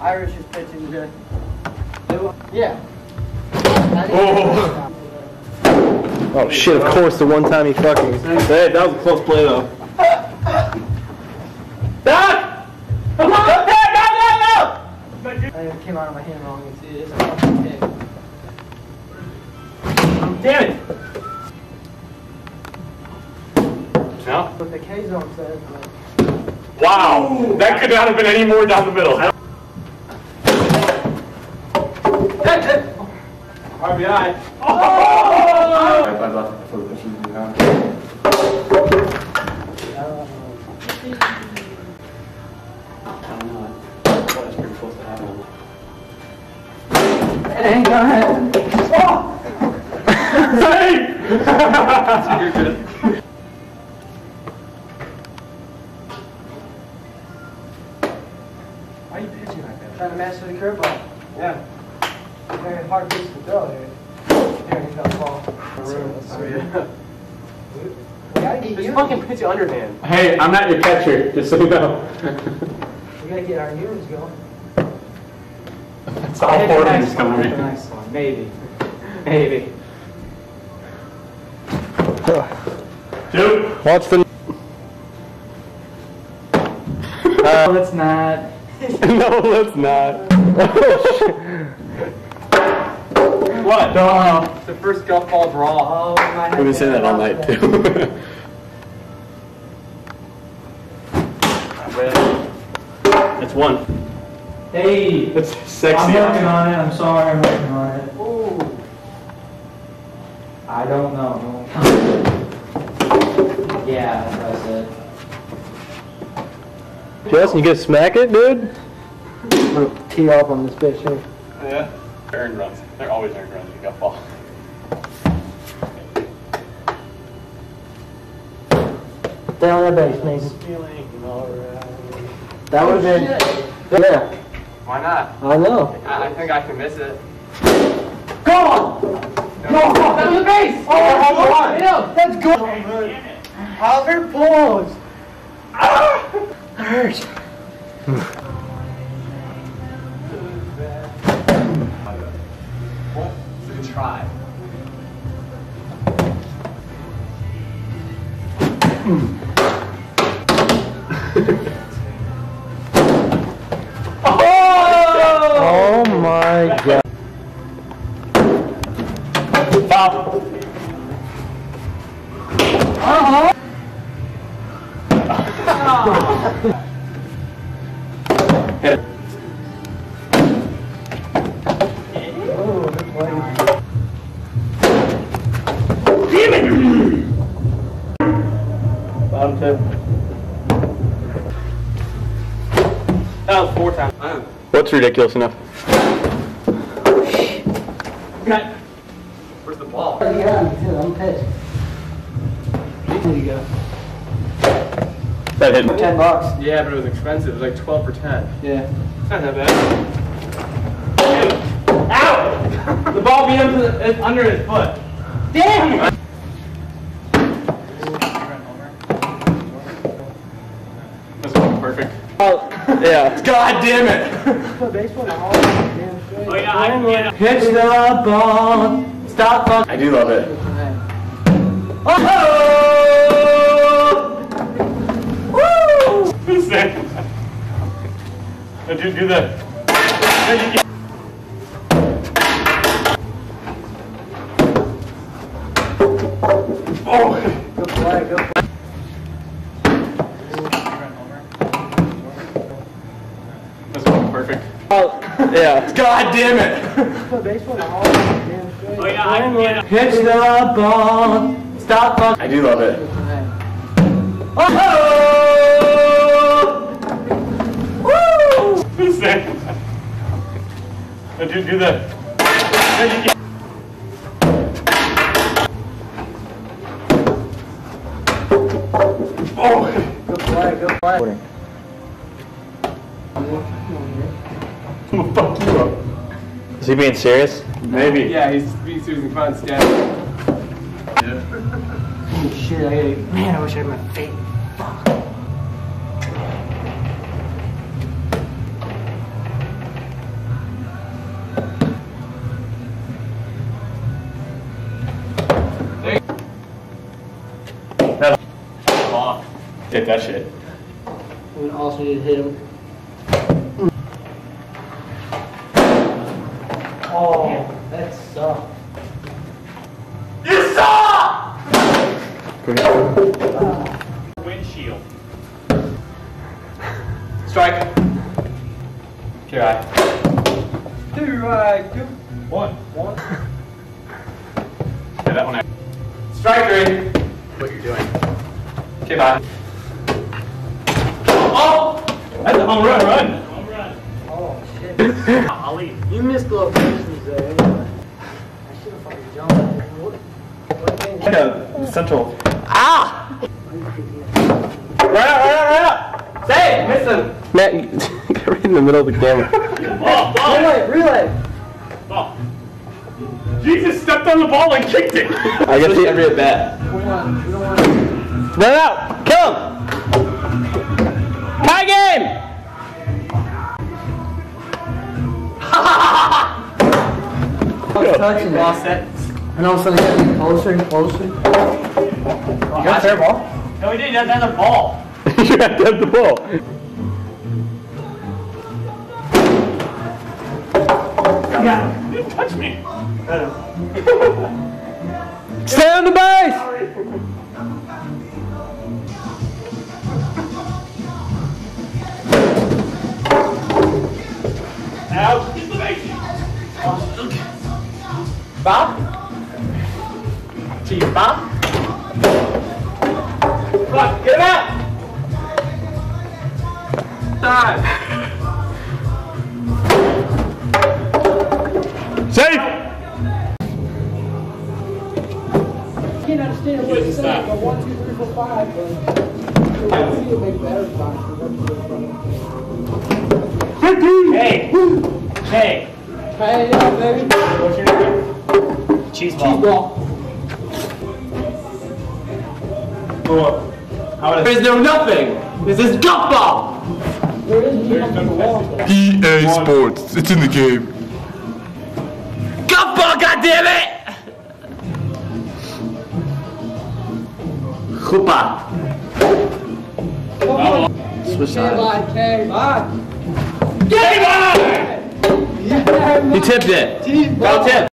Irish is pitching to. Yeah. Oh. Oh shit, of course, the one time he fucking. Hey, that was a close play though. Dad! Come on! Dad, Dad, Dad, I it came out of my hand wrong. It's, it is a fucking pig. no! Damn it! No? What the K zone says. Wow! That could not have been any more down the middle. RBI. Oh! I thought it ain't gonna happen. Hey! You're good. Why are you pitching like that? Trying to master the curveball. Yeah. Very hard pitch to throw, dude. There, he's got the ball. Yeah. We gotta get Just you. fucking pitch underhand. Hey, I'm not your catcher, just so you know. We gotta get our units going. It's all four of these coming in. Nice one, maybe. Maybe. Two. Watch the. No, it's not. no, let's not. What? Oh, The first Guffball's raw. oh, my We've been saying that all night too. It's one. Hey, It's sexy. I'm working on it. I'm sorry, I'm working on it. Ooh. I don't know. yeah, that's what I said. Justin, you gonna smack it, dude? I'm gonna tee off on this bitch here. Yeah. Earned runs. They're always earned runs. You got ball. Stay on that base, Nathan. Feeling alright. That would've been, yeah, Why not? I know. I, I think I can miss it. Go on! Go on! Down the base! Oh, hold on! Yeah, that's good! Oliver blows! Ah! Hurts. try. Oh my god. Foul. Hit it. That was four times. What's ridiculous enough? Okay. Where's the ball? Yeah, I'm pissed. There you go. That hit. Ten bucks. Yeah, but it was expensive. It was like 12 for 10. Yeah. It's not that bad. Ow! The ball beat him to the, it's under his foot. Damn! That's perfect. Oh, yeah. God damn it! Put baseball all damn straight. Oh, yeah, I can get it. Pitch the ball. Stop fucking. I do love it. Oh! Woo! Sick. No, uh, do, do the. Yeah. God damn it! Put baseball all damn straight. Oh, yeah, I can get. Pitch the ball. Stop fucking. I do love it. Oh! Woo! Sick. No, oh, do, do the. No, you- you- Oh! Good play, good play. Is he being serious? Maybe. Yeah, he's being serious and fun. Yeah. Oh shit! I ate. Man, I wish I had my fate. Fuck. Hit that shit. And also, you hit him Windshield. Strike. Okay, right. Two right, two. One. One. Yeah, that one. out. Strike three. What you're doing. Okay, bye. Oh! That's a home run, run. Home run. Oh, shit. I'll leave. You missed locations there anyway. I should have fucking jumped. What? What thing? Yeah, central. Ah! Right up, right up, right up. Say it, miss him. Matt, you get right in the middle of the camera. Ball, ball, Relay, relay. ball. Jesus stepped on the ball and kicked it. I guess he every at bat. Come on, we don't want to. Run out! Kill him! Tie game! touching Lost it. And all of a sudden it's getting closer and closer. You got fair ball? No, he did. He doesn't have the ball. you have to have the ball. Yeah. You didn't touch me. Stay on the base! Out. Get the base. Bob? Chief Bob? Come on, get him out. Time. Safe! can't understand what you're saying, but one, two, three, four, five, but I see it make better spots. Hey. Hey. Hey, yeah, baby. What's your name? Cheese ball. Cheese ball. How would There's no nothing. This is Guffball. There is a on the wall. EA Sports. It's in the game. Guffball, goddammit! Chupa. Switch Say bye, Kay. Bye. Game on! Yeah, He tipped it. Cheese. Go tip.